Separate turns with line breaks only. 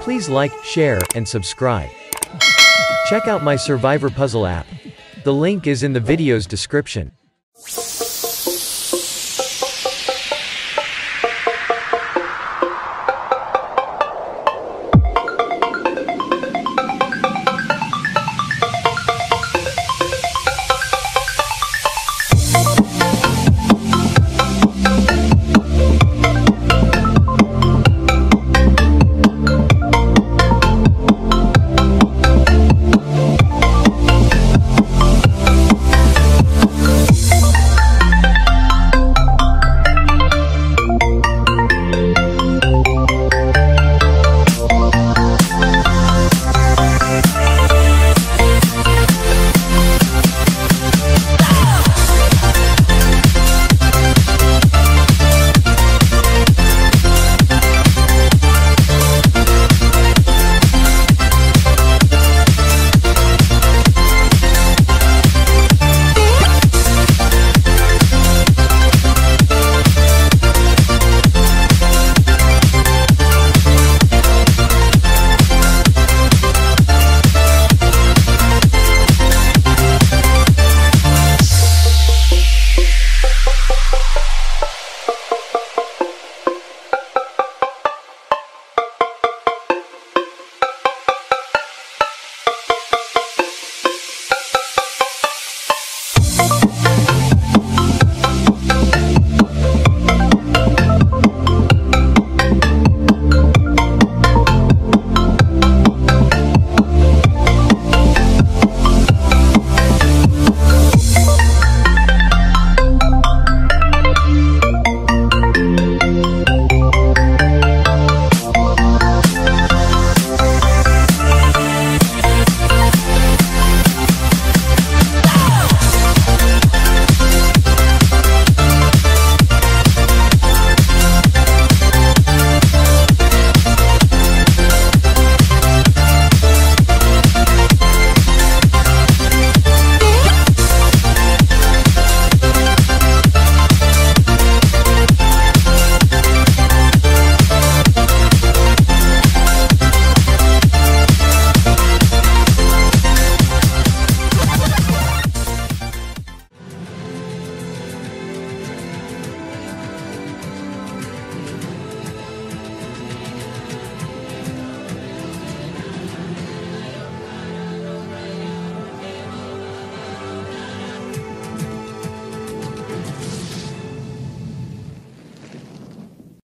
Please like, share, and subscribe. Check out my Survivor Puzzle app. The link is in the video's description.